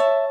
you